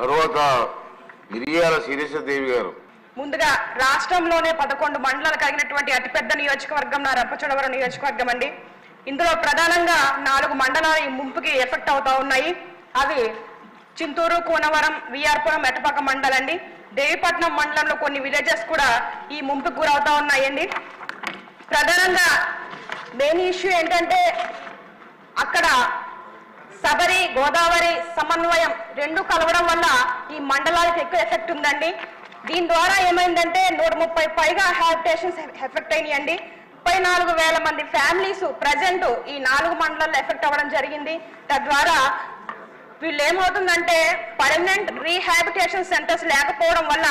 తర్వాత మిరియాల శిరీషదేవి గారు. ముందుగా రాష్ట్రంలోనే పదకొండు మండలాలు కలిగినటువంటి అతిపెద్ద నియోజకవర్గం నా రంపచోడవరం నియోజకవర్గం అండి. ఇందులో ప్రధానంగా నాలుగు మండలాలు ఈ ముంపుకి ఎఫెక్ట్ అవుతా ఉన్నాయి. అవి చింతూరు కూనవరం విఆర్పురం ఎటపాక మండలండి దేవిపట్నం మండలంలో కొన్ని విలేజెస్ కూడా ఈ ముంపుకు గురవుతా ఉన్నాయండి. ప్రధానంగా మెయిన్ ఇష్యూ ఏంటంటే అక్కడ సబరి గోదావరి సమన్వయం రెండు కలవడం వల్ల ఈ మండలాలకు ఎక్కువ ఎఫెక్ట్ ఉందండి. దీని ద్వారా ఏమైందంటే నూట ముప్పై పైగా హ్యాబిటేషన్స్ ఎఫెక్ట్ అయినాయండి. ముప్పై నాలుగు వేల మంది ఫ్యామిలీస్ ప్రజెంట్ ఈ నాలుగు మండలాల్లో ఎఫెక్ట్ అవ్వడం జరిగింది. తద్వారా వీళ్ళు ఏమవుతుందంటే పర్మనెంట్ రీహాబిటేషన్ సెంటర్స్ లేకపోవడం వల్ల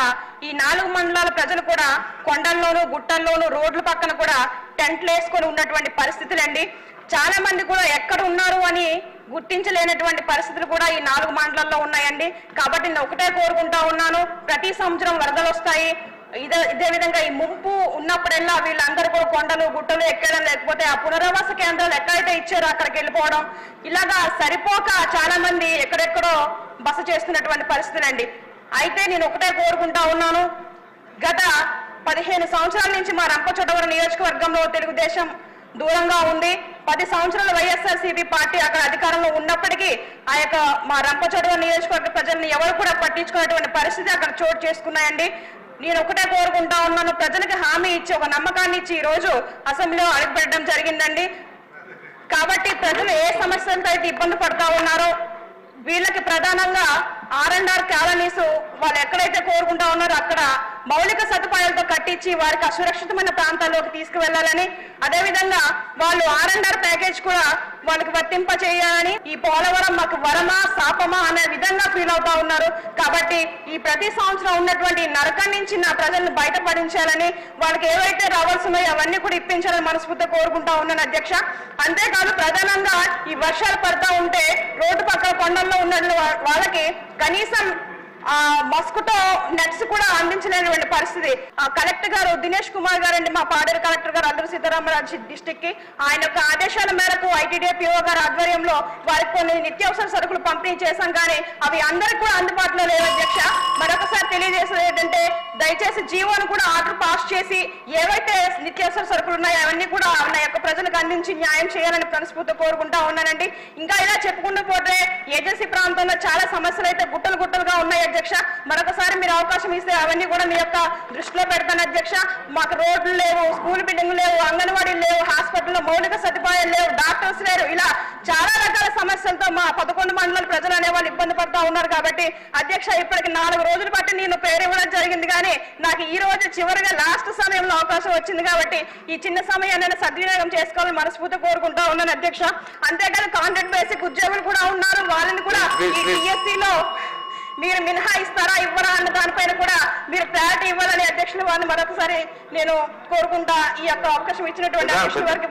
ఈ నాలుగు మండలాల ప్రజలు కూడా కొండల్లోనూ గుట్టల్లోనూ రోడ్ల పక్కన కూడా టెంట్లు వేసుకొని ఉన్నటువంటి పరిస్థితులండి. చాలా మంది కూడా ఎక్కడ ఉన్నారు అని గుర్తించలేనటువంటి పరిస్థితులు కూడా ఈ నాలుగు మండలాల్లో ఉన్నాయండి. కాబట్టి నేను ఒకటే కోరుకుంటా ఉన్నాను. ప్రతి సంవత్సరం వరదలు వస్తాయి. ఇదే ఇదే విధంగా ఈ ముంపు ఉన్నప్పుడల్లా వీళ్ళందరూ కూడా కొండలు గుట్టలు ఎక్కడం లేకపోతే ఆ పునరావాస కేంద్రాలు ఎక్కడైతే ఇచ్చారో అక్కడికి వెళ్ళిపోవడం. ఇలాగా సరిపోక చాలా మంది ఎక్కడెక్కడో బస చేస్తున్నటువంటి పరిస్థితులండి. అయితే నేను ఒకటే కోరుకుంటా ఉన్నాను. గత పదిహేను సంవత్సరాల నుంచి మా రంపచోడవరం నియోజకవర్గంలో తెలుగుదేశం దూరంగా ఉంది. పది సంవత్సరాలు వైఎస్ఆర్సీపీ పార్టీ అక్కడ అధికారంలో ఉన్నప్పటికీ ఆ యొక్క మా రంపచోడవ నియోజకవర్గ ప్రజల్ని ఎవరు కూడా పట్టించుకున్నటువంటి పరిస్థితి అక్కడ చోటు చేసుకున్నాయండి. నేను ఒకటే కోరుకుంటా ఉన్నాను ప్రజలకు హామీ ఇచ్చి ఒక నమ్మకాన్ని ఇచ్చి ఈ రోజు అసెంబ్లీలో అడుగుపెట్టడం జరిగిందండి. కాబట్టి ప్రజలు ఏ సమస్యలతో అయితే ఇబ్బంది పడతా ఉన్నారో వీళ్ళకి ప్రధానంగా ఆర్ అండ్ ఆర్ కాలనీస్ వాళ్ళు ఎక్కడైతే కోరుకుంటా ఉన్నారో అక్కడ మౌలిక సదుపాయాలతో కట్టించి వారికి అసురక్షితమైన ప్రాంతాల్లోకి తీసుకువెళ్ళాలని అదేవిధంగా వాళ్ళు ఆర్ అండ్ ఆర్ ప్యాకేజ్ కూడా వాళ్ళకి వర్తింప చేయాలని ఈ పోలవరం మాకు వరమా శాపమా అనే విధంగా ఫీల్ అవుతా ఉన్నారు. కాబట్టి ఈ ప్రతి సంవత్సరం ఉన్నటువంటి నరకం నుంచి నా ప్రజలను బయటపడించాలని వాళ్ళకి ఏవైతే రావాల్సినాయో అవన్నీ కూడా ఇప్పించాలని మనస్ఫూర్తిగా కోరుకుంటా ఉన్నాను అధ్యక్ష. అంతేకాదు ప్రధానంగా ఈ వర్షాలు పడతా ఉంటే రోడ్డు పక్కన కొండల్లో ఉన్న వాళ్ళకి కనీసం మస్కుటో నెట్స్ కూడా అందించలేనటువంటి పరిస్థితి. కలెక్టర్ గారు దినేష్ కుమార్ గారు అండి మా పాడేరు కలెక్టర్ గారు అల్లూరు సీతారామరాజు డిస్టిక్కి. ఆయన యొక్క ఆదేశాల మేరకు ఐటీడీ పిఓ గారు ఆధ్వర్యంలో వారికి కొన్ని నిత్యావసర సరుకులు పంపిణీ చేశాం కానీ అవి అందరికి కూడా అందుబాటులో లేవు అధ్యక్ష. మరొక తెలియజేసేది ఏంటంటే దయచేసి జీవోను కూడా ఆర్డర్ పాస్ చేసి ఏవైతే నిత్యావసర సరుకులు ఉన్నాయో అవన్నీ కూడా నా యొక్క ప్రజలకు అందించి న్యాయం చేయాలని మనస్ఫూర్తి కోరుకుంటా ఉన్నానండి. ఇంకా ఇలా చెప్పుకుంటూ పోతే ఏజెన్సీ ప్రాంతంలో చాలా సమస్యలు అయితే గుట్టలు గుట్టలుగా ఉన్నాయి అధ్యక్ష. మరొకసారి మీరు అవకాశం ఇస్తే అవన్నీ కూడా మీ యొక్క దృష్టిలో పెడతాను అధ్యక్ష. మాకు రోడ్లు లేవు స్కూల్ బిల్డింగ్ లేవు అంగన్వాడీలు లేవు హాస్పిటల్లో మౌలిక సదుపాయాలు లేవు డాక్టర్స్ లేరు. ఇలా చాలా రకాల సమస్యలతో మా పదకొండు మండలాల ప్రజలు అనేవాళ్ళు ఇబ్బంది పడుతూ ఉన్నారు కాబట్టి అధ్యక్ష ఇప్పటికి నాలుగు రోజులు బట్టి నేను పేరు ఇవ్వడం జరిగింది కానీ నాకు ఈ రోజు చివరిగా లాస్ట్ సమయంలో అవకాశం వచ్చింది కాబట్టి ఈ చిన్న సమయాన్ని నేను సద్వినియోగం చేసుకోవాలని మనస్ఫూర్తి కోరుకుంటా ఉన్నాను అధ్యక్ష. అంతేకాదు కాంట్రాక్ట్ బేసిక్ ఉద్యోగులు కూడా ఉన్నారు. వాళ్ళని కూడా ఈ. టీఎస్సీలో మీరు మినహా ఇస్తారా ఇవ్వరా అన్న దానిపైన కూడా మీరు ప్రయారిటీ ఇవ్వాలని అధ్యక్షులు వారిని మరొకసారి నేను కోరుకుంటా ఈ యొక్క అవకాశం ఇచ్చినటువంటి అధ్యక్షుల వారికి